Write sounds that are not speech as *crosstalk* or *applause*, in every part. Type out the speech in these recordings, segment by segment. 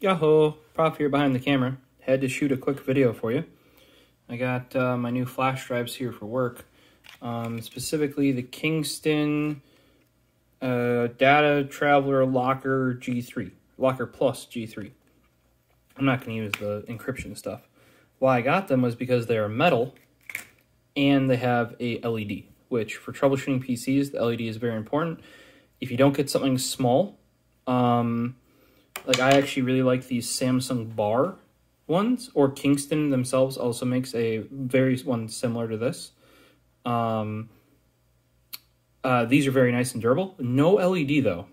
Yahoo! Prof here behind the camera. Had to shoot a quick video for you. I got uh, my new flash drives here for work. Um, specifically the Kingston uh, Data Traveler Locker G3. Locker Plus G3. I'm not going to use the encryption stuff. Why I got them was because they are metal and they have a LED, which for troubleshooting PCs, the LED is very important. If you don't get something small, um, like I actually really like these Samsung Bar ones, or Kingston themselves also makes a very one similar to this. Um, uh, these are very nice and durable. No LED though.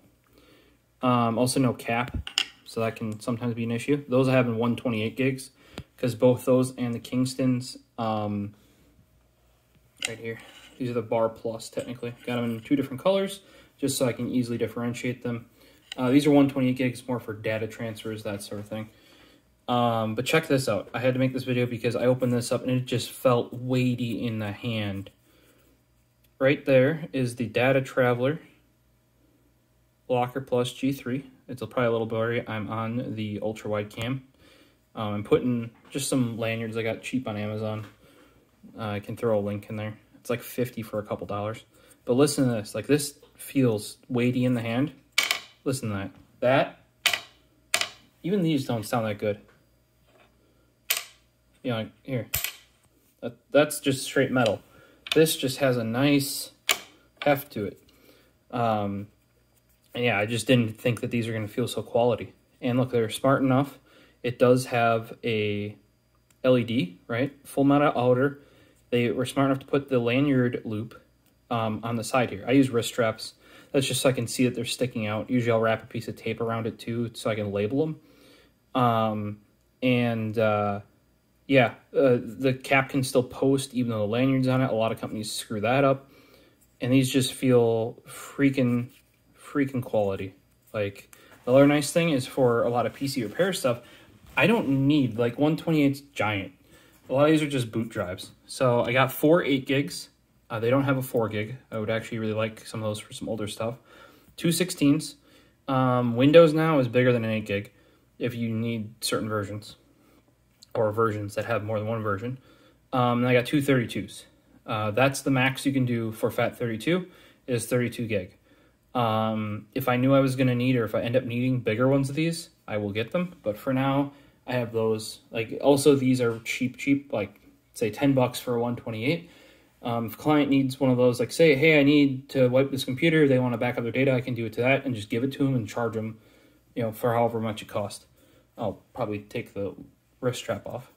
Um, also no cap, so that can sometimes be an issue. Those I have in 128 gigs, because both those and the Kingstons, um, right here, these are the Bar Plus technically. Got them in two different colors, just so I can easily differentiate them. Uh, these are 128 gigs, more for data transfers, that sort of thing. Um, but check this out. I had to make this video because I opened this up and it just felt weighty in the hand. Right there is the Data Traveler Locker Plus G3. It's probably a little blurry. I'm on the ultra wide cam. Um, I'm putting just some lanyards I got cheap on Amazon. Uh, I can throw a link in there. It's like 50 for a couple dollars. But listen to this. Like this feels weighty in the hand. Listen to that. That, even these don't sound that good. You know, here. That, that's just straight metal. This just has a nice heft to it. Um, yeah, I just didn't think that these are going to feel so quality. And look, they're smart enough. It does have a LED, right? Full metal outer. They were smart enough to put the lanyard loop um, on the side here. I use wrist straps. That's just so I can see that they're sticking out. Usually I'll wrap a piece of tape around it too so I can label them. Um, and uh, yeah, uh, the cap can still post even though the lanyard's on it. A lot of companies screw that up. And these just feel freaking, freaking quality. Like, the other nice thing is for a lot of PC repair stuff, I don't need, like, 128's giant. A lot of these are just boot drives. So I got four 8 gigs. Uh, they don't have a 4 gig. I would actually really like some of those for some older stuff. Two 16s. Um, Windows now is bigger than an 8 gig if you need certain versions or versions that have more than one version. Um, and I got two 32s. Uh, that's the max you can do for FAT32 is 32 gig. Um, if I knew I was going to need or if I end up needing bigger ones of these, I will get them. But for now, I have those. Like also these are cheap, cheap, like say 10 bucks for a 128. Um, if client needs one of those, like say, hey, I need to wipe this computer, they want to back up their data, I can do it to that and just give it to them and charge them, you know, for however much it costs. I'll probably take the wrist strap off.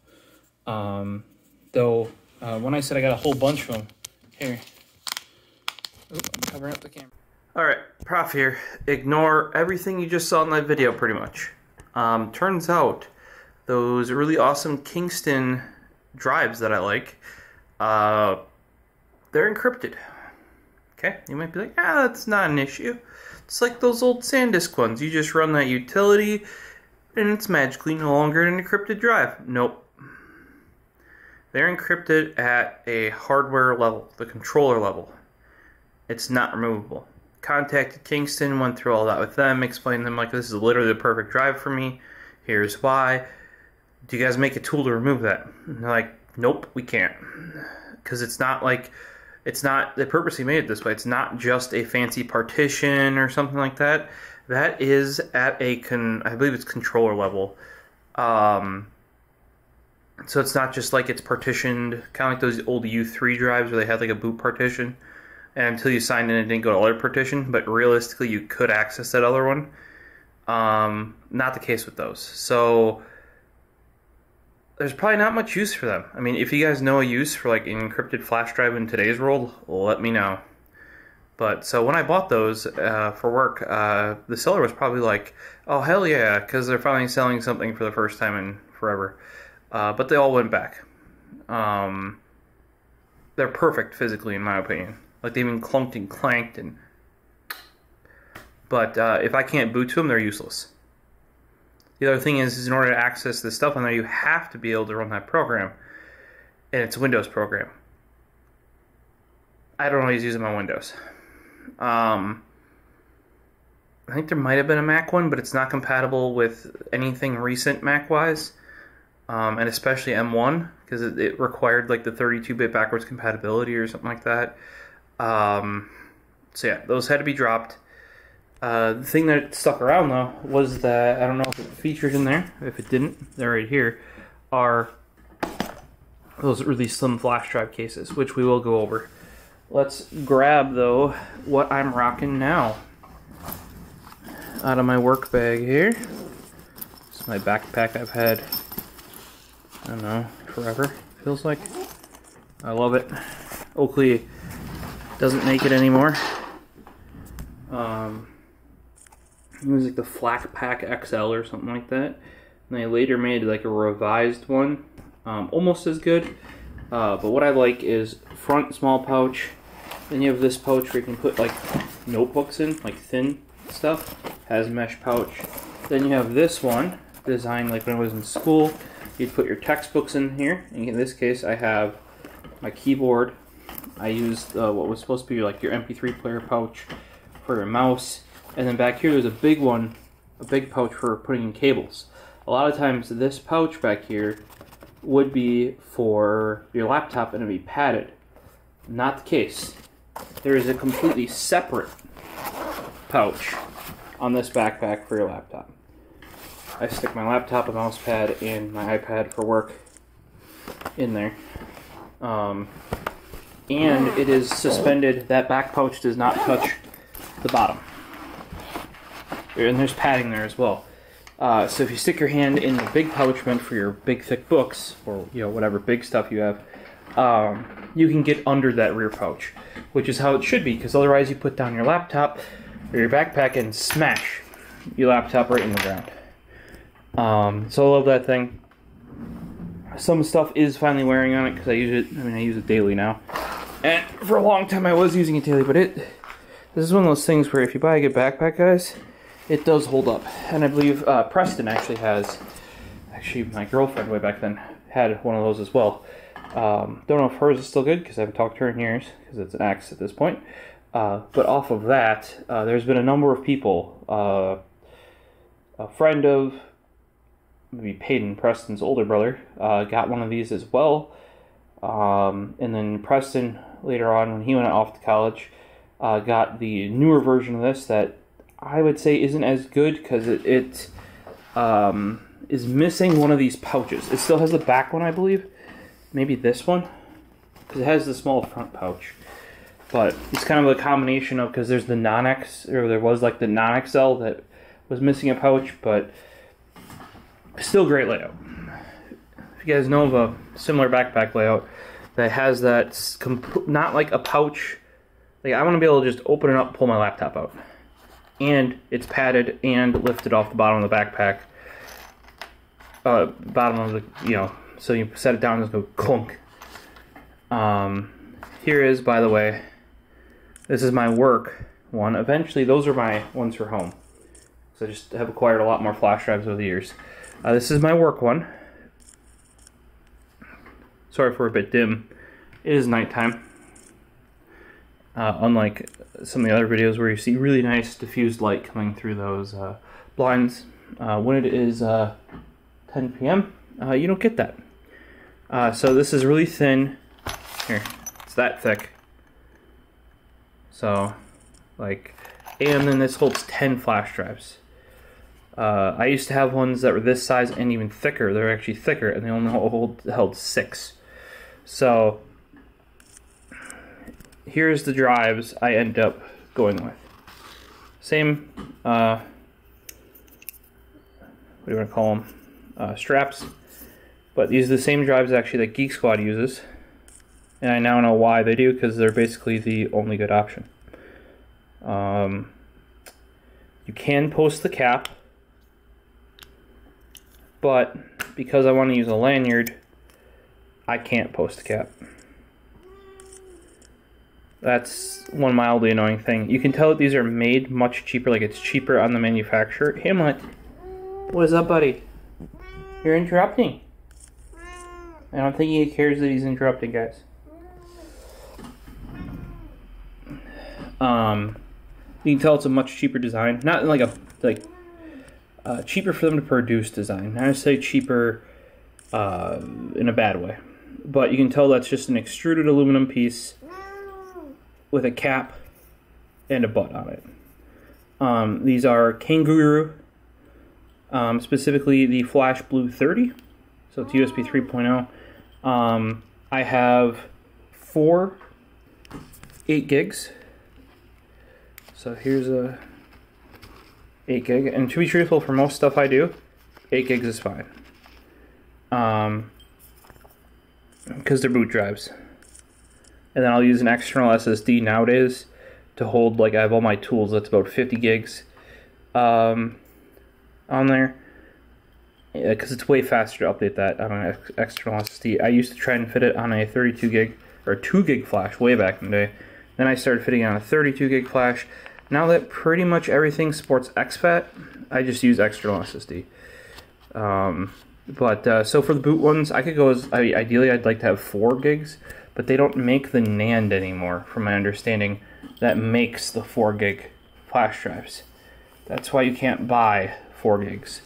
Um, though, uh, when I said I got a whole bunch of them, here, I'm covering up the camera. All right, Prof here. Ignore everything you just saw in that video, pretty much. Um, turns out, those really awesome Kingston drives that I like, uh, they're encrypted. Okay, you might be like, ah, that's not an issue. It's like those old SanDisk ones. You just run that utility, and it's magically no longer an encrypted drive. Nope. They're encrypted at a hardware level, the controller level. It's not removable. Contacted Kingston, went through all that with them, explained them like this is literally the perfect drive for me. Here's why. Do you guys make a tool to remove that? And they're like, nope, we can't. Because it's not like, it's not, they purposely made it this way. It's not just a fancy partition or something like that. That is at a, con, I believe it's controller level. Um, so it's not just like it's partitioned, kind of like those old U3 drives where they had like a boot partition. And until you signed in, it didn't go to other partition. But realistically, you could access that other one. Um, not the case with those. So there's probably not much use for them. I mean, if you guys know a use for like an encrypted flash drive in today's world, let me know. But so when I bought those uh, for work, uh, the seller was probably like, "Oh hell yeah!" because they're finally selling something for the first time in forever. Uh, but they all went back. Um, they're perfect physically, in my opinion. Like they've been clunked and clanked, and but uh, if I can't boot to them, they're useless. The other thing is, is in order to access this stuff on there, you have to be able to run that program, and it's a Windows program. I don't always use it on Windows. Um, I think there might have been a Mac one, but it's not compatible with anything recent Mac wise, um, and especially M1 because it, it, required like the 32-bit backwards compatibility or something like that. Um, so yeah, those had to be dropped. Uh, the thing that stuck around though was that I don't know if it featured in there. If it didn't, they're right here. Are those really slim flash drive cases, which we will go over. Let's grab though what I'm rocking now out of my work bag here. This is my backpack I've had, I don't know, forever, feels like. I love it. Oakley doesn't make it anymore. Um, it was like the Flak Pack XL or something like that. And they later made like a revised one, um, almost as good. Uh, but what I like is front small pouch. Then you have this pouch where you can put like notebooks in, like thin stuff has mesh pouch. Then you have this one, designed like when I was in school. You'd put your textbooks in here. In this case, I have my keyboard. I used uh, what was supposed to be like your MP3 player pouch for your mouse. And then back here, there's a big one, a big pouch for putting in cables. A lot of times, this pouch back here would be for your laptop and it'd be padded. Not the case. There is a completely separate pouch on this backpack for your laptop. I stick my laptop, a mouse pad, and my iPad for work in there. Um, and it is suspended. That back pouch does not touch the bottom. And there's padding there as well. Uh, so if you stick your hand in the big pouchment for your big thick books or you know whatever big stuff you have, um, you can get under that rear pouch, which is how it should be. Because otherwise, you put down your laptop or your backpack and smash your laptop right in the ground. Um, so I love that thing. Some stuff is finally wearing on it because I use it. I mean, I use it daily now, and for a long time I was using it daily. But it, this is one of those things where if you buy a good backpack, guys, it does hold up. And I believe uh, Preston actually has. Actually, my girlfriend way back then had one of those as well. Um, don't know if hers is still good because I haven't talked to her in years because it's an X at this point. Uh, but off of that, uh, there's been a number of people. Uh, a friend of maybe Peyton, Preston's older brother, uh, got one of these as well. Um, and then Preston, later on, when he went off to college, uh, got the newer version of this that I would say isn't as good because it, it um, is missing one of these pouches. It still has the back one, I believe. Maybe this one, because it has the small front pouch. But it's kind of a combination of because there's the non X or there was like the non XL that was missing a pouch, but still great layout. If you guys know of a similar backpack layout that has that not like a pouch, like I want to be able to just open it up, pull my laptop out, and it's padded and lifted off the bottom of the backpack, uh, bottom of the you know, so you set it down and go clunk. Um, here is, by the way, this is my work one. Eventually, those are my ones for home. So I just have acquired a lot more flash drives over the years. Uh, this is my work one. Sorry for a bit dim. It is nighttime. Uh, unlike some of the other videos where you see really nice diffused light coming through those uh, blinds. Uh, when it is uh, 10 p.m., uh, you don't get that. so this is really thin. Here, it's that thick. So, like, and then this holds 10 flash drives. Uh, I used to have ones that were this size and even thicker. They're actually thicker, and they only hold, held six. So, here's the drives I end up going with. Same, uh, what do you want to call them? Uh, straps. But these are the same drives actually that Geek Squad uses. And I now know why they do, because they're basically the only good option. Um, you can post the cap, but because I want to use a lanyard, I can't post the cap. That's one mildly annoying thing. You can tell that these are made much cheaper, like it's cheaper on the manufacturer. Hamlet, what is up, buddy? You're interrupting. I don't think he cares that he's interrupting, guys. Um, You can tell it's a much cheaper design. Not like a like uh, cheaper for them to produce design. I say cheaper uh, in a bad way, but you can tell that's just an extruded aluminum piece with a cap and a butt on it. Um, these are Kanguru, um, specifically the FlashBlu 30, so it's USB 3.0. Um, I have four 8 gigs. So here's a 8 gig. And to be truthful, for most stuff I do, 8 gigs is fine. Um, because they're boot drives. And then I'll use an external SSD nowadays to hold, like, I have all my tools. That's about 50 gigs um, on there. Because yeah, it's way faster to update that on an ex external SSD. I used to try and fit it on a 32 gig or 2 gig flash way back in the day. Then I started fitting on a 32 gig flash. Now that pretty much everything sports exFAT, I just use external SSD. Um, but uh, so for the boot ones, I could go as I, ideally I'd like to have four gigs, but they don't make the NAND anymore, from my understanding, that makes the four gig flash drives. That's why you can't buy four gigs.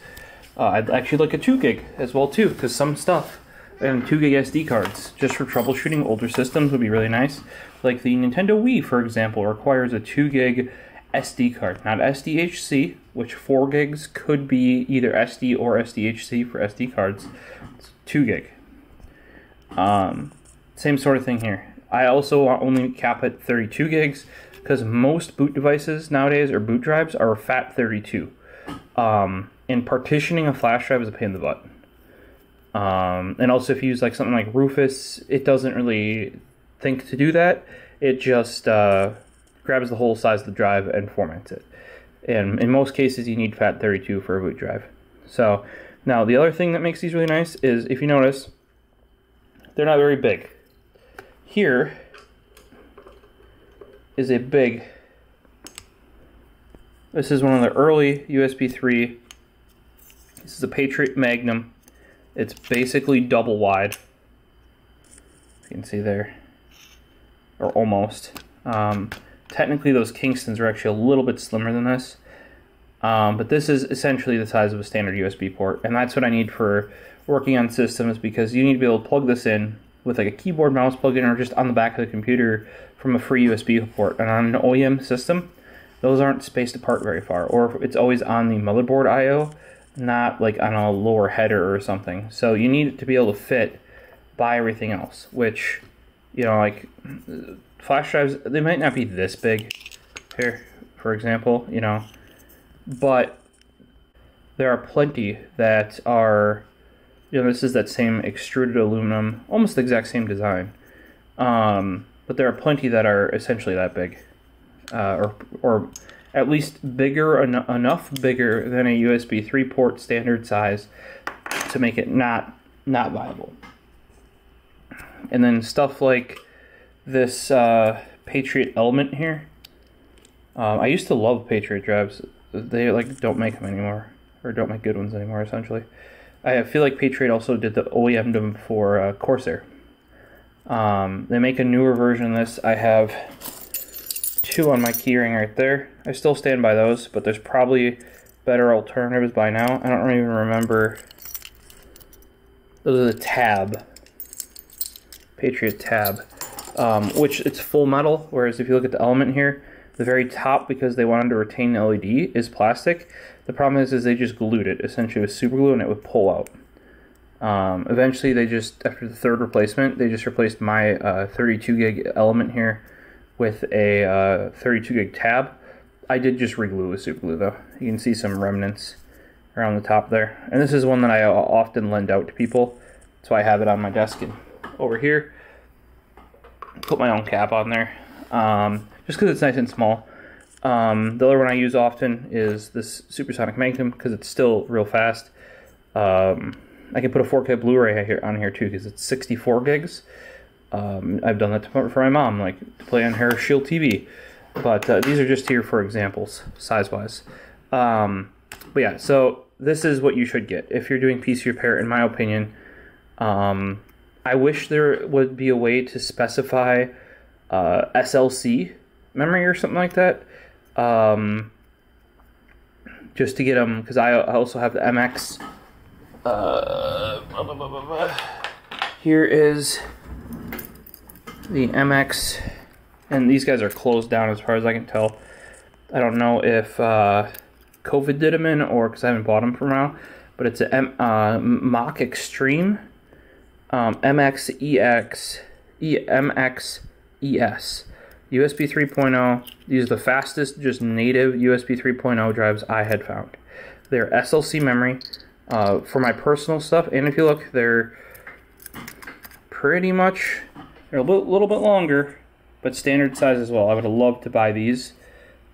Uh, I'd actually like a two gig as well too, because some stuff and 2 gig SD cards just for troubleshooting older systems would be really nice. Like the Nintendo Wii, for example, requires a 2 gig SD card, not SDHC, which 4 gigs could be either SD or SDHC for SD cards. It's 2 gig. Um, same sort of thing here. I also only cap at 32 gigs because most boot devices nowadays or boot drives are FAT32. Um, and partitioning a flash drive is a pain in the butt. Um, and also, if you use like something like Rufus, it doesn't really think to do that. It just uh, grabs the whole size of the drive and formats it. And in most cases, you need FAT32 for a boot drive. So now the other thing that makes these really nice is if you notice, they're not very big. Here is a big. This is one of the early USB 3. This is a Patriot Magnum it's basically double wide. You can see there. Or almost. Um, technically those Kingstons are actually a little bit slimmer than this. Um, but this is essentially the size of a standard USB port. And that's what I need for working on systems because you need to be able to plug this in with like a keyboard mouse plug in or just on the back of the computer from a free USB port. And on an OEM system, those aren't spaced apart very far. Or it's always on the motherboard I.O not like on a lower header or something. So you need it to be able to fit by everything else, which, you know, like flash drives, they might not be this big here, for example, you know, but there are plenty that are, you know, this is that same extruded aluminum, almost the exact same design. Um, but there are plenty that are essentially that big, uh, or, or at least bigger en enough bigger than a USB 3 port standard size to make it not not viable. And then stuff like this uh, Patriot element here. Um, I used to love Patriot drives. They like don't make them anymore, or don't make good ones anymore. Essentially, I feel like Patriot also did the OEM for uh, Corsair. Um, they make a newer version of this. I have two on my keyring right there. I still stand by those, but there's probably better alternatives by now. I don't even remember. Those are the tab. Patriot tab. Um, which it's full metal, whereas if you look at the element here, the very top, because they wanted to retain the LED, is plastic. The problem is, is they just glued it, essentially with super glue, and it would pull out. Um, eventually, they just, after the third replacement, they just replaced my uh, 32 gig element here with a uh, 32 gig tab. I did just reglue with super glue though. You can see some remnants around the top there. And this is one that I often lend out to people. So I have it on my desk and over here. Put my own cap on there. Um, just because it's nice and small. Um, the other one I use often is this Supersonic Magnum because it's still real fast. Um, I can put a 4K Blu-ray here on here too because it's 64 gigs. Um, I've done that for my mom, like to play on her Shield TV. But uh, these are just here for examples, size-wise. Um, but yeah, so this is what you should get if you're doing PC repair, in my opinion. Um, I wish there would be a way to specify uh, SLC memory or something like that. um, just to get them because I also have the MX. Uh, blah, blah, blah, Here is the MX, and these guys are closed down as far as I can tell. I don't know if uh, COVID did them in or because I haven't bought them for while, but it's a M- uh, Mach Xtreme um, MXEX e- MX ES. USB 3.0. These are the fastest, just native USB 3.0 drives I had found. They're SLC memory uh, for my personal stuff, and if you look, they're pretty much they're a little, little bit longer, but standard size as well. I would have loved to buy these,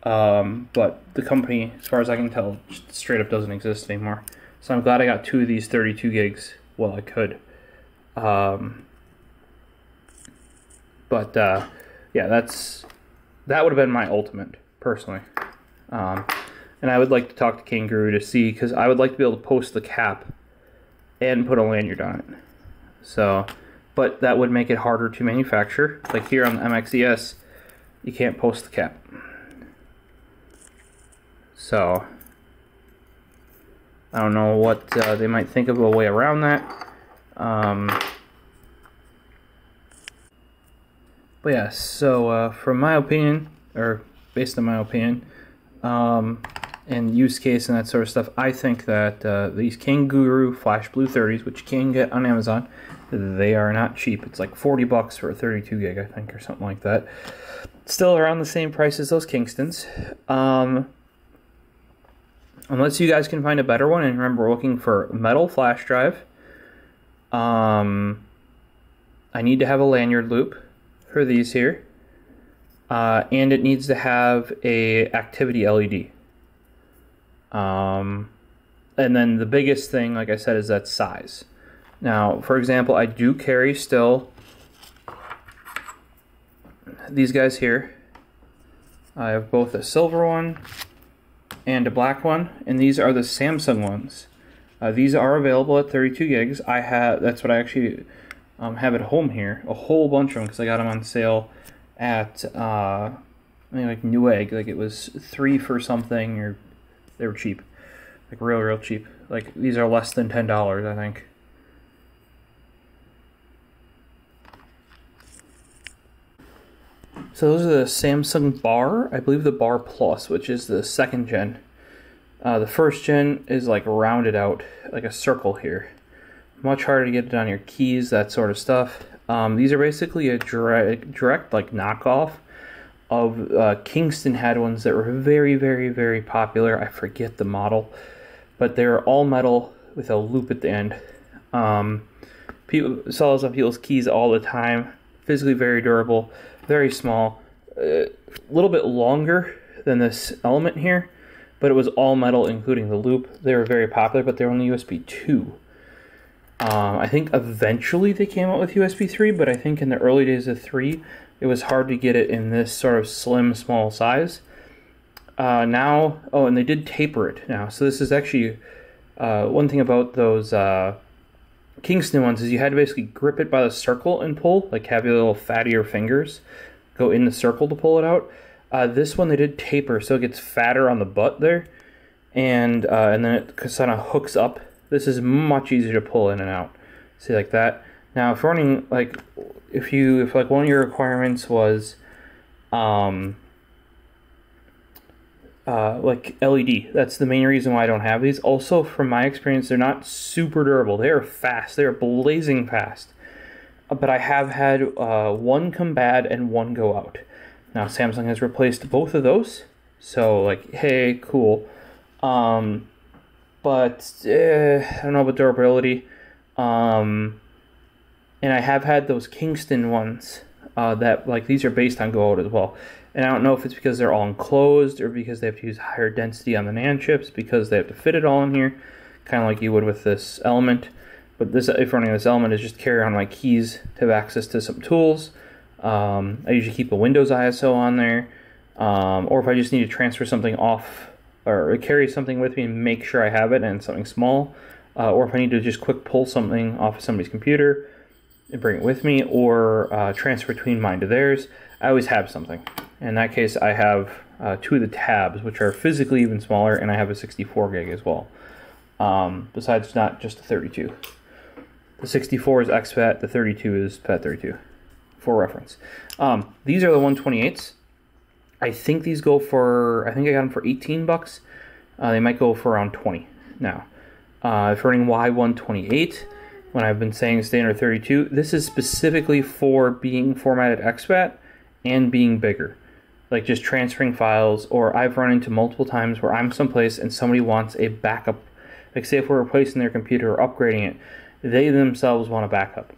um, but the company, as far as I can tell, straight up doesn't exist anymore. So I'm glad I got two of these 32 gigs while I could. Um, but uh, yeah, that's that would have been my ultimate personally. Um, and I would like to talk to Kanguru to see because I would like to be able to post the cap and put a lanyard on it. So, but that would make it harder to manufacture. Like here on the MXES, you can't post the cap. So, I don't know what uh, they might think of a way around that. Um, but yeah, so uh, from my opinion, or based on my opinion, um, and use case and that sort of stuff, I think that uh, these Kanguru Flash Blue 30s, which you can get on Amazon, they are not cheap. It's like 40 bucks for a 32 gig, I think, or something like that. Still around the same price as those Kingstons. Um, unless you guys can find a better one, and remember, we're looking for metal flash drive. Um, I need to have a lanyard loop for these here. Uh, and it needs to have a activity LED. Um, and then the biggest thing, like I said, is that size. Now, for example, I do carry still these guys here. I have both a silver one and a black one, and these are the Samsung ones. Uh, these are available at 32 gigs. I have that's what I actually um, have at home here, a whole bunch of them because I got them on sale at uh, I mean, like Newegg. Like it was three for something, or they were cheap, like real, real cheap. Like these are less than ten dollars, I think. So those are the Samsung Bar, I believe the Bar Plus, which is the second gen. Uh, the first gen is like rounded out, like a circle here. Much harder to get it on your keys, that sort of stuff. Um, these are basically a direct, direct like knockoff of uh, Kingston had ones that were very, very, very popular. I forget the model, but they're all metal with a loop at the end. Um, people saw those on people's keys all the time. Physically very durable, very small, a uh, little bit longer than this element here, but it was all metal, including the loop. They were very popular, but they're only USB 2. Um, I think eventually they came out with USB 3, but I think in the early days of 3, it was hard to get it in this sort of slim, small size. Uh, now, oh, and they did taper it now. So this is actually uh, one thing about those uh, Kingston ones is you had to basically grip it by the circle and pull, like have your little fattier fingers go in the circle to pull it out. Uh, this one they did taper, so it gets fatter on the butt there, and uh, and then it kind of hooks up. This is much easier to pull in and out. See like that. Now, if running like if you if like one of your requirements was um uh, like LED. That's the main reason why I don't have these. Also, from my experience, they're not super durable. They are fast. They are blazing fast. Uh, but I have had uh, one come bad and one go out. Now Samsung has replaced both of those. So like, hey, cool. Um, but eh, I don't know about durability. Um, and I have had those Kingston ones uh, that like these are based on gold as well. And I don't know if it's because they're all enclosed or because they have to use higher density on the NAND chips because they have to fit it all in here, kind of like you would with this element. But this, if running this element, is just carry on my keys to have access to some tools. Um, I usually keep a Windows ISO on there, um, or if I just need to transfer something off or carry something with me and make sure I have it and something small, uh, or if I need to just quick pull something off of somebody's computer and bring it with me, or uh, transfer between mine to theirs, I always have something. In that case, I have uh, two of the tabs, which are physically even smaller, and I have a 64 gig as well. Um, besides not just the 32. The 64 is exFAT, the 32 is FAT32, for reference. Um, these are the 128s. I think these go for, I think I got them for 18 bucks. Uh, they might go for around 20 now. Uh, if running Y128, when I've been saying standard 32, this is specifically for being formatted exFAT and being bigger. Like just transferring files, or I've run into multiple times where I'm someplace and somebody wants a backup. Like say if we're replacing their computer or upgrading it, they themselves want a backup.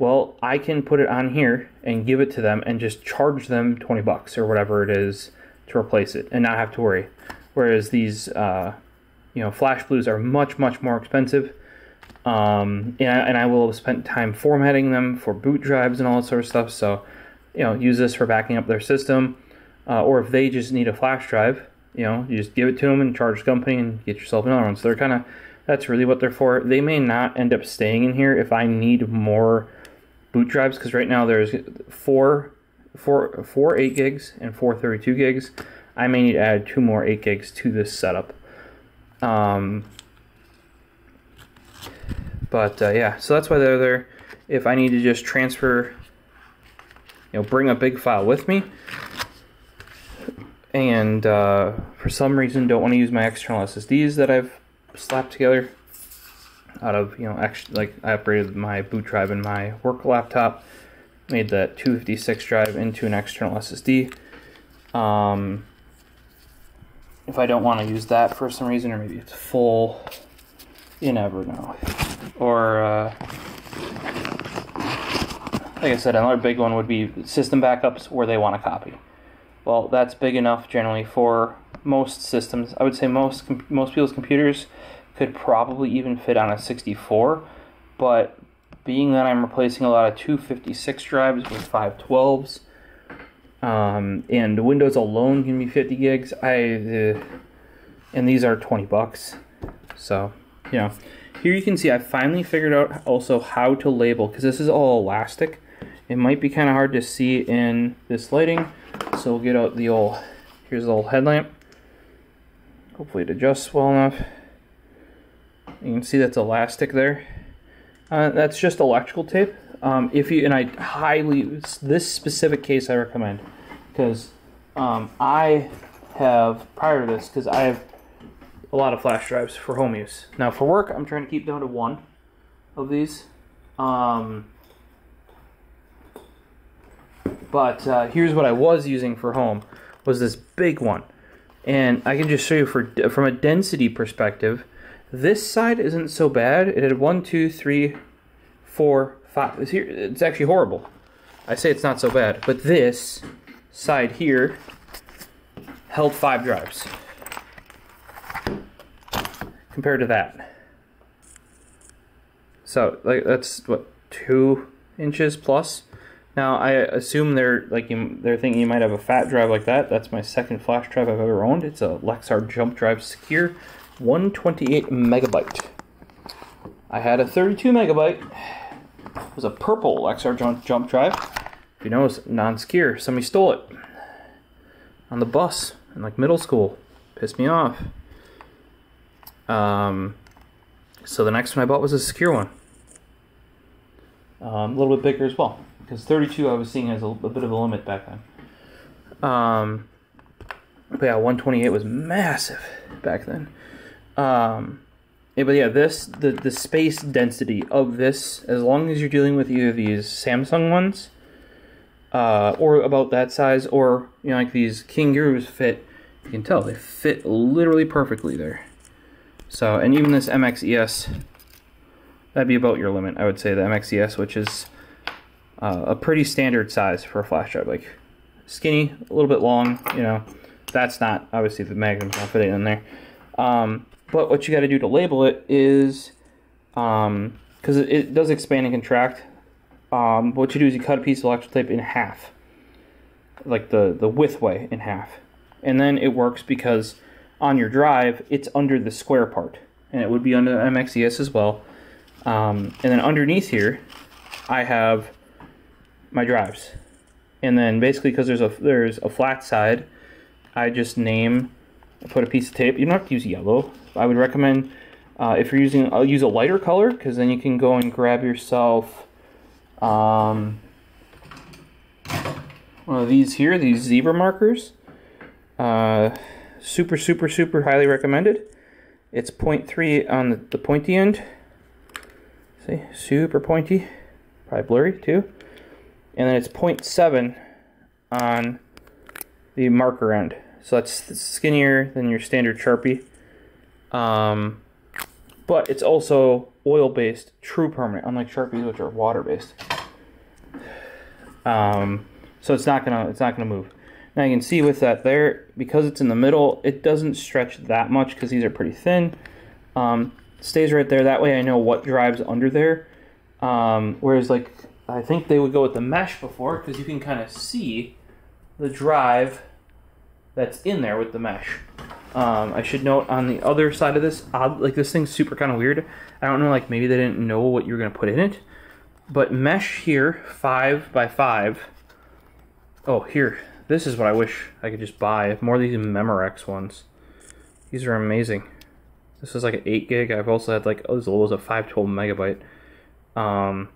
Well, I can put it on here and give it to them and just charge them 20 bucks or whatever it is to replace it and not have to worry. Whereas these, uh, you know, FlashBlus are much, much more expensive. Um, and, I, and I will have spent time formatting them for boot drives and all that sort of stuff. So, you know, use this for backing up their system. Uh, or if they just need a flash drive, you know, you just give it to them and charge the company and get yourself another one. So they're kind of, that's really what they're for. They may not end up staying in here if I need more boot drives because right now there's four, four, four 8 gigs and four 32 gigs. I may need to add two more 8 gigs to this setup. Um, but uh, yeah, so that's why they're there. If I need to just transfer, you know, bring a big file with me, and uh, for some reason don't want to use my external SSDs that I've slapped together out of, you know, actually, like I upgraded my boot drive in my work laptop, made that 256 drive into an external SSD. Um, if I don't want to use that for some reason, or maybe it's full, you never know. Or, uh, like I said, another big one would be system backups where they want a copy. Well, that's big enough generally for most systems. I would say most most people's computers could probably even fit on a 64, but being that I'm replacing a lot of 256 drives with 512s, um, and Windows alone can be 50 gigs. I uh, and these are 20 bucks, so you know. Here you can see I finally figured out also how to label because this is all elastic. It might be kind of hard to see in this lighting, so we'll get out the old. Here's the old headlamp. Hopefully it adjusts well enough. You can see that's elastic there. Uh, that's just electrical tape. Um, if you and I highly this specific case I recommend because um, I have prior to this because I have a lot of flash drives for home use. Now for work, I'm trying to keep down to one of these. Um, but uh, here's what I was using for home was this big one, and I can just show you for from a density perspective. This side isn't so bad. It had one, two, three, four, five. It's, here, it's actually horrible. I say it's not so bad, but this side here held five drives compared to that. So like that's what two inches plus. Now I assume they're like you, they're thinking you might have a fat drive like that. That's my second flash drive I've ever owned. It's a Lexar Jump Drive Secure, 128 megabyte. I had a 32 megabyte. It was a purple XR Jump, Drive. If you know, it's non-secure. Somebody stole it on the bus in like middle school. Pissed me off. Um, so the next one I bought was a secure one. Um, a little bit bigger as well because 32 I was seeing as a, a bit of a limit back then. Um, but yeah, 128 was massive back then. Um, yeah, but yeah, this the the space density of this, as long as you're dealing with either these Samsung ones, uh, or about that size, or you know like these Kangurus fit, you can tell they fit literally perfectly there. So, and even this MXES, that'd be about your limit, I would say, the MXES, which is uh, a pretty standard size for a flash drive. Like, skinny, a little bit long, you know, that's not, obviously, the Magnum's not fitting in there. Um, but what you got to do to label it is, because um, it, it, does expand and contract, um, what you do is you cut a piece of electrical tape in half, like the, the width way in half. And then it works because on your drive, it's under the square part, and it would be under MXES as well. Um, and then underneath here, I have my drives, and then basically because there's a there's a flat side, I just name, put a piece of tape. You don't have to use yellow. I would recommend uh, if you're using, I'll use a lighter color because then you can go and grab yourself um, one of these here, these zebra markers. Uh, super, super, super highly recommended. It's 0.3 on the, the pointy end. See, super pointy, probably blurry too. And then it's 0.7 on the marker end. So that's skinnier than your standard Sharpie. Um, but it's also oil-based, true permanent, unlike Sharpies, which are water-based. Um, so it's not gonna it's not gonna move. Now you can see with that there, because it's in the middle, it doesn't stretch that much because these are pretty thin. Um, stays right there. That way I know what drives under there. Um, whereas like I think they would go with the mesh before because you can kind of see the drive that's in there with the mesh. Um, I should note on the other side of this, odd, like this thing's super kind of weird. I don't know, like maybe they didn't know what you were gonna put in it, but mesh here, five by five. Oh, here, this is what I wish I could just buy. More of these Memorex ones. These are amazing. This is like an eight gig. I've also had like as low as a five twelve megabyte. Um,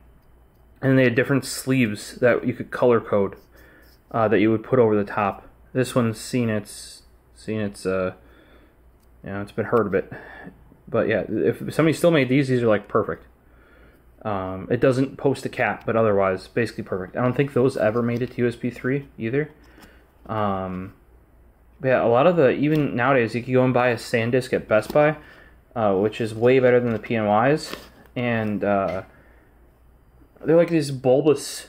and they had different sleeves that you could color code uh, that you would put over the top. This one's seen its seen its uh, you know, it's been hurt a bit. But yeah, if somebody still made these, these are like perfect. Um, it doesn't post a cat, but otherwise, basically perfect. I don't think those ever made it to USB 3 either. Um, yeah, a lot of the, even nowadays, you can go and buy a SanDisk at Best Buy, uh, which is way better than the PNYs. And uh, they're like these bulbous.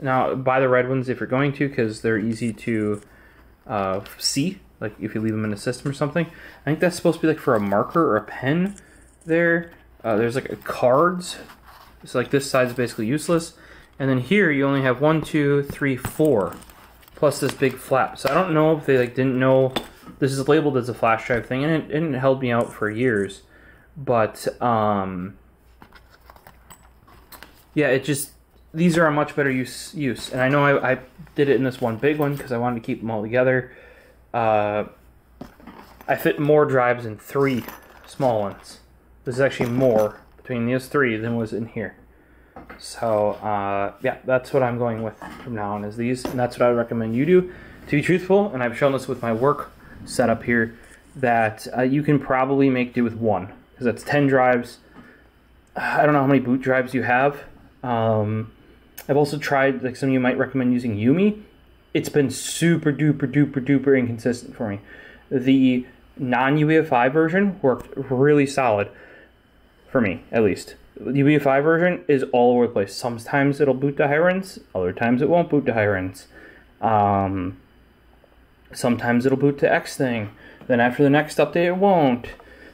Now, buy the red ones if you're going to, because they're easy to uh, see like if you leave them in a system or something. I think that's supposed to be like for a marker or a pen there. Uh, there's like a cards. So like this side's basically useless. And then here you only have one, two, three, four, plus this big flap. So I don't know if they like didn't know this is labeled as a flash drive thing, and it, it held me out for years. But um, yeah, it just these are a much better use use. And I know I, I did it in this one big one because I wanted to keep them all together. Uh, I fit more drives in three small ones. This is actually more between these three than was in here. So uh, yeah, that's what I'm going with from now on is these, and that's what I recommend you do. To be truthful, and I've shown this with my work setup here, that uh, you can probably make do with one because that's 10 drives. I don't know how many boot drives you have. Um, I've also tried, like some of you might recommend using Yumi it's been super duper duper duper inconsistent for me. The non UEFI version worked really solid for me, at least. The UEFI version is all over the place. Sometimes it'll boot to Hiren's, other times it won't boot to Hiren's. Um, sometimes it'll boot to X thing, Then after the next update, it won't.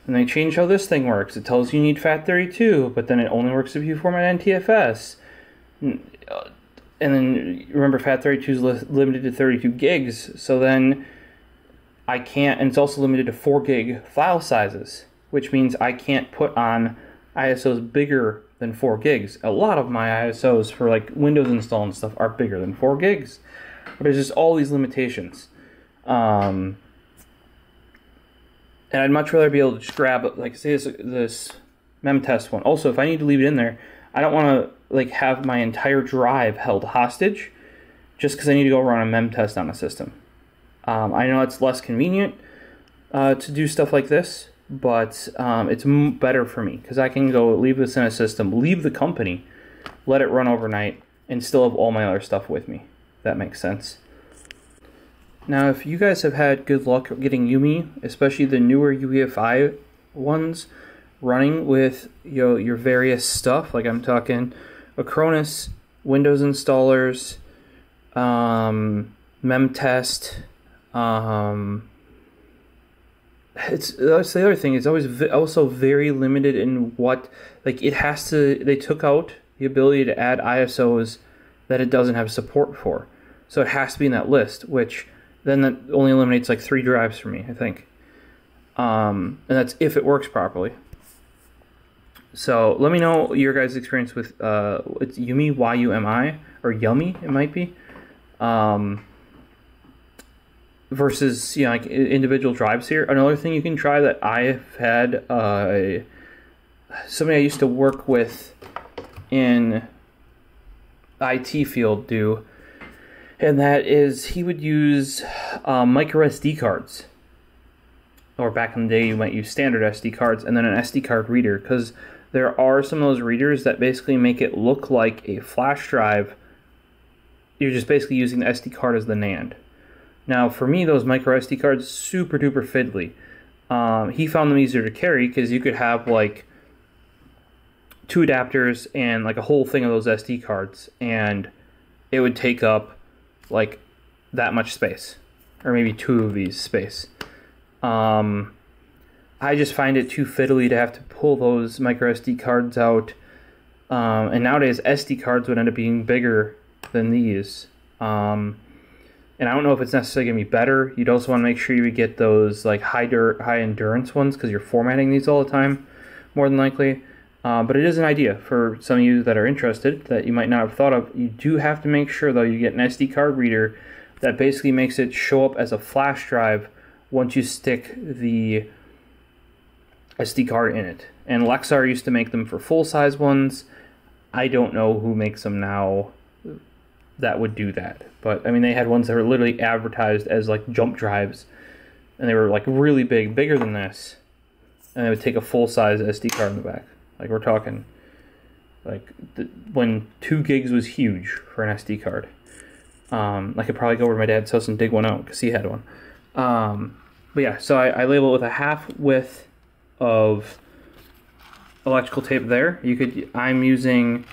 And they change how this thing works. It tells you you need FAT32, but then it only works if you format NTFS and then remember FAT32 is li- limited to 32 gigs. So then I can't, and it's also limited to 4 gig file sizes, which means I can't put on ISOs bigger than 4 gigs. A lot of my ISOs for like Windows install and stuff are bigger than 4 gigs. But there's just all these limitations. Um, and I'd much rather be able to just grab, like, say this, this mem test one. Also, if I need to leave it in there, I don't want to like have my entire drive held hostage just because I need to go run a mem test on a system. Um, I know it's less convenient uh, to do stuff like this, but um, it's m- better for me because I can go leave this in a system, leave the company, let it run overnight, and still have all my other stuff with me. That makes sense. Now, if you guys have had good luck getting Yumi, especially the newer UEFI ones, running with you know, your various stuff, like I'm talking Acronis, Windows installers, um, Memtest. Um, it's that's the other thing. It's always v- also very limited in what like it has to. They took out the ability to add ISOs that it doesn't have support for, so it has to be in that list. Which then that only eliminates like three drives for me, I think. Um, and that's if it works properly. So let me know your guys' experience with uh, it's Yumi Y U M I or Yummy it might be. Um, versus you know like individual drives here. Another thing you can try that I've had uh, somebody I used to work with in IT field do, and that is he would use um, micro SD cards, or back in the day you might use standard SD cards and then an SD card reader because there are some of those readers that basically make it look like a flash drive. You're just basically using the SD card as the NAND. Now, for me, those micro SD cards super duper fiddly. Um, he found them easier to carry because you could have like two adapters and like a whole thing of those SD cards, and it would take up like that much space, or maybe two of these space. Um, I just find it too fiddly to have to pull those micro SD cards out. Um, and nowadays, SD cards would end up being bigger than these. Um, and I don't know if it's necessarily going to be better. You'd also want to make sure you get those like high high endurance ones because you're formatting these all the time, more than likely. Uh, but it is an idea for some of you that are interested that you might not have thought of. You do have to make sure though you get an SD card reader that basically makes it show up as a flash drive once you stick the SD card in it. And Lexar used to make them for full size ones. I don't know who makes them now that would do that. But I mean, they had ones that were literally advertised as like jump drives, and they were like really big, bigger than this, and they would take a full size SD card in the back. Like we're talking, like when two gigs was huge for an SD card. Um, I could probably go over to my dad's house and dig one out because he had one. Um, but yeah, so I, I label it with a half width of electrical tape there. You could. I'm using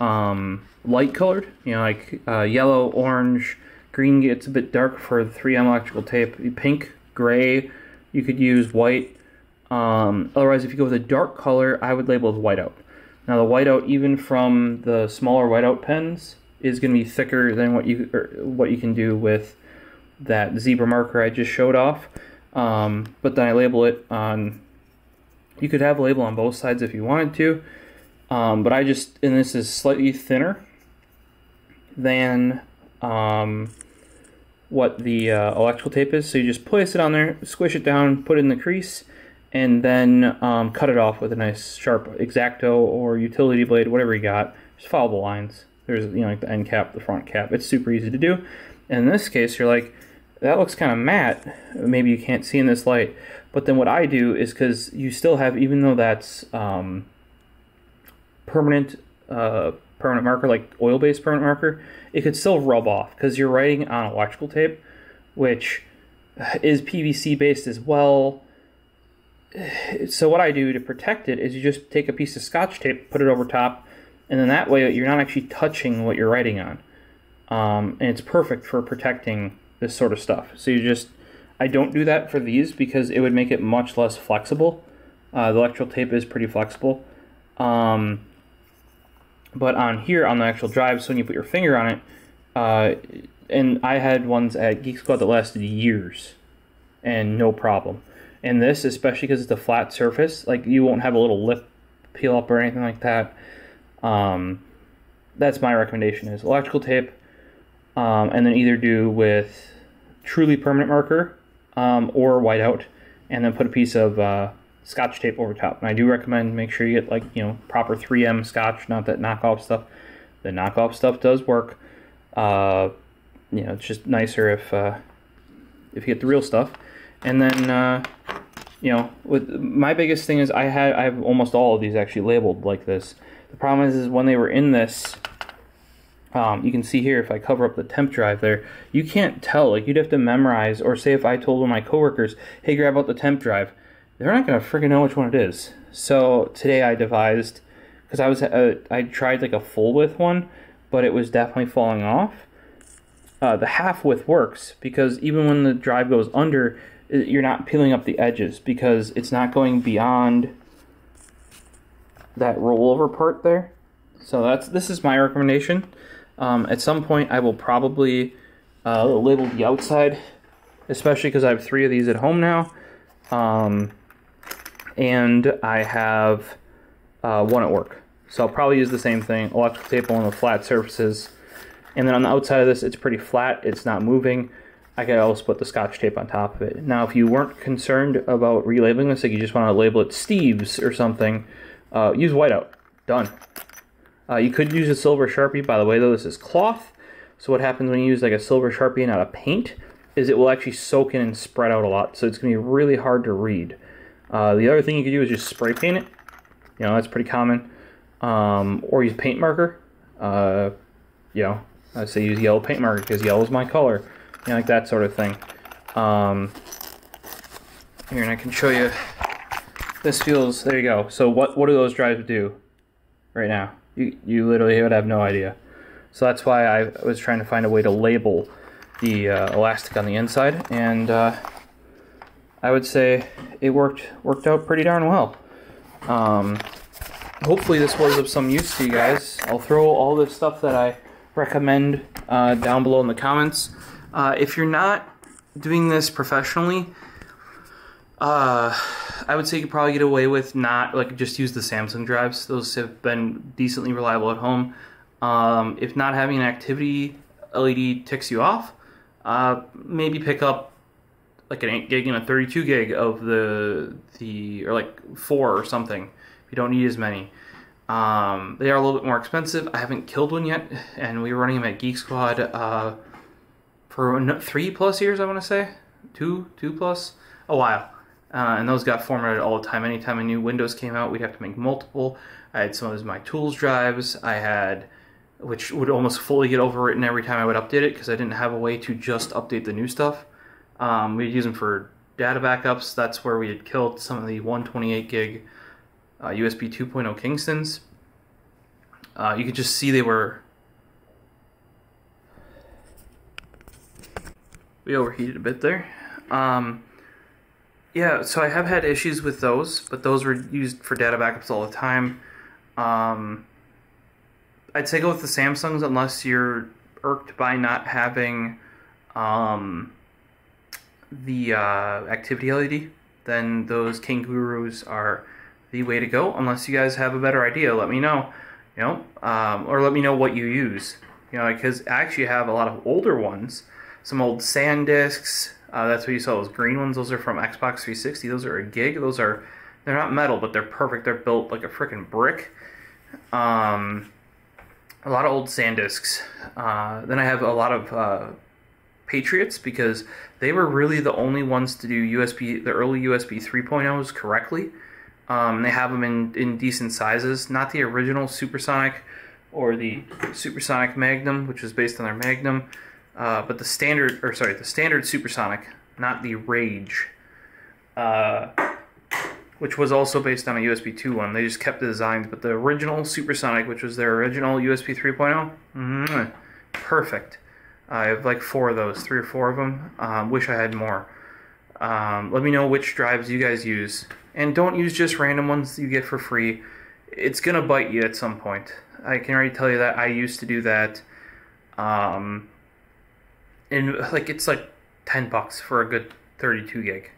um, light colored, you know, like uh, yellow, orange, green gets a bit dark for 3M electrical tape. Pink, gray, you could use white. Um, otherwise, if you go with a dark color, I would label as whiteout. Now, the whiteout, even from the smaller whiteout pens, is going to be thicker than what you what you can do with that zebra marker I just showed off. Um, but then I label it on. You could have a label on both sides if you wanted to, um, but I just and this is slightly thinner than um, what the uh, electrical tape is. So you just place it on there, squish it down, put it in the crease, and then um, cut it off with a nice sharp X-Acto or utility blade, whatever you got. Just follow the lines. There's you know like the end cap, the front cap. It's super easy to do. And in this case, you're like, that looks kind of matte. Maybe you can't see in this light. But then what I do is because you still have, even though that's um, permanent uh, permanent marker, like oil-based permanent marker, it could still rub off because you're writing on electrical tape, which is PVC based as well. So what I do to protect it is you just take a piece of scotch tape, put it over top, and then that way you're not actually touching what you're writing on. Um, and it's perfect for protecting this sort of stuff. So you just, I don't do that for these because it would make it much less flexible. Uh, the electrical tape is pretty flexible. Um, but on here, on the actual drive, so when you put your finger on it, uh, and I had ones at Geek Squad that lasted years and no problem. And this, especially because it's a flat surface, like you won't have a little lip peel up or anything like that. Um, that's my recommendation is electrical tape, um, and then either do with truly permanent marker um, or whiteout, and then put a piece of uh, scotch tape over top. And I do recommend make sure you get like, you know, proper 3M scotch, not that knockoff stuff. The knockoff stuff does work. Uh, you know, it's just nicer if uh, if you get the real stuff. And then uh, you know, with my biggest thing is I had I have almost all of these actually labeled like this. The problem is, is when they were in this um, you can see here if I cover up the temp drive there, you can't tell. Like you'd have to memorize, or say if I told one of my coworkers, "Hey, grab out the temp drive," they're not gonna freaking know which one it is. So today I devised because I was uh, I tried like a full width one, but it was definitely falling off. Uh, the half width works because even when the drive goes under, you're not peeling up the edges because it's not going beyond that rollover part there. So that's this is my recommendation. Um, at some point, I will probably uh, label the outside, especially because I have three of these at home now. Um, and I have uh, one at work. So I'll probably use the same thing, electrical tape on the flat surfaces. And then on the outside of this, it's pretty flat. It's not moving. I could also put the scotch tape on top of it. Now, if you weren't concerned about relabeling this, like you just want to label it Steve's or something, uh, use whiteout. Done. Uh, you could use a silver sharpie. By the way, though, this is cloth. So what happens when you use like a silver sharpie and not a paint is it will actually soak in and spread out a lot. So it's going to be really hard to read. Uh, the other thing you could do is just spray paint it. You know, that's pretty common. Um, or use paint marker. Uh, you know, I say use yellow paint marker because yellow is my color you know, like that sort of thing. Um, here, and I can show you. This feels, there you go. So what, what do those drives do right now? You, you literally would have no idea. So that's why I was trying to find a way to label the uh, elastic on the inside, and uh, I would say it worked worked out pretty darn well. Um, hopefully this was of some use to you guys. I'll throw all the stuff that I recommend uh, down below in the comments. Uh, if you're not doing this professionally, uh, I would say you could probably get away with not like just use the Samsung drives. Those have been decently reliable at home. Um, if not having an activity LED ticks you off, uh, maybe pick up like an 8 gig and a 32 gig of the the or like four or something. If you don't need as many. Um, they are a little bit more expensive. I haven't killed one yet, and we were running them at Geek Squad. Uh, for three plus years, I want to say, two, two plus, a while. Uh, and those got formatted all the time. Anytime a new Windows came out, we'd have to make multiple. I had some of my tools drives. I had, which would almost fully get overwritten every time I would update it because I didn't have a way to just update the new stuff. Um, we'd use them for data backups. That's where we had killed some of the 128 gig uh, USB 2.0 Kingstons. Uh, you could just see they were we overheated a bit there. Um, yeah, so I have had issues with those, but those were used for data backups all the time. Um, I'd say go with the Samsungs unless you're irked by not having um, the uh, activity LED. Then those Kangurus are the way to go. Unless you guys have a better idea, let me know. You know, um, or let me know what you use. You know, because I actually have a lot of older ones some old SanDisks. Uh, that's what you saw. Those green ones. Those are from Xbox 360. Those are a gig. Those are they're not metal, but they're perfect. They're built like a freaking brick. Um, a lot of old SanDisks. Uh, then I have a lot of uh, Patriots because they were really the only ones to do USB, the early USB 3.0s correctly. Um, they have them in, in decent sizes, not the original Supersonic or the Supersonic Magnum, which was based on their Magnum. Uh, but the standard, or sorry, the standard supersonic, not the Rage, uh, which was also based on a USB 2 one. They just kept the designs, but the original supersonic, which was their original USB 3.0, mm-hmm, perfect. I have like four of those, three or four of them. Um, wish I had more. Um, let me know which drives you guys use, and don't use just random ones you get for free. It's gonna bite you at some point. I can already tell you that. I used to do that. Um, and like it's like 10 bucks for a good 32 gig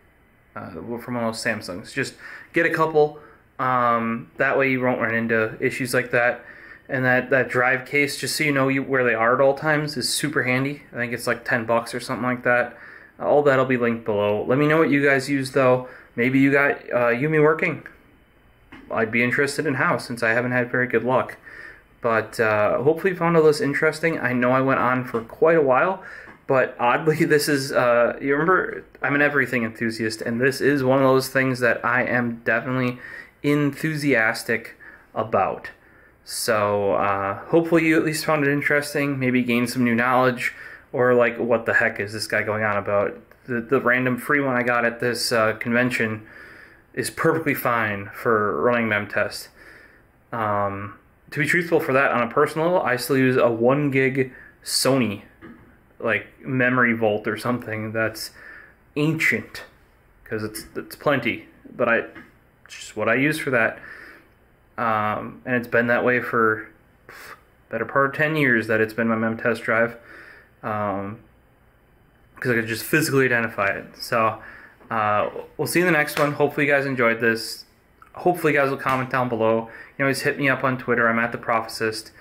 uh, from one of those Samsungs. Just get a couple. Um, that way you won't run into issues like that. And that, that drive case, just so you know you, where they are at all times, is super handy. I think it's like 10 bucks or something like that. All that'll be linked below. Let me know what you guys use though. Maybe you got uh, Yumi working. I'd be interested in how since I haven't had very good luck. But uh, hopefully you found all this interesting. I know I went on for quite a while. But oddly, *laughs* this is, uh, you remember, I'm an everything enthusiast, and this is one of those things that I am definitely enthusiastic about. So, uh, hopefully, you at least found it interesting, maybe gained some new knowledge, or like, what the heck is this guy going on about? The, the random free one I got at this uh, convention is perfectly fine for running mem test. Um, to be truthful, for that, on a personal level, I still use a 1 gig Sony like memory vault or something that's ancient because it's it's plenty. But I just what I use for that, um, and it's been that way for better part of ten years that it's been my mem test drive, because um, I could just physically identify it. So uh, we'll see you in the next one. Hopefully you guys enjoyed this. Hopefully you guys will comment down below. You know, always hit me up on Twitter. I'm at the Profosist.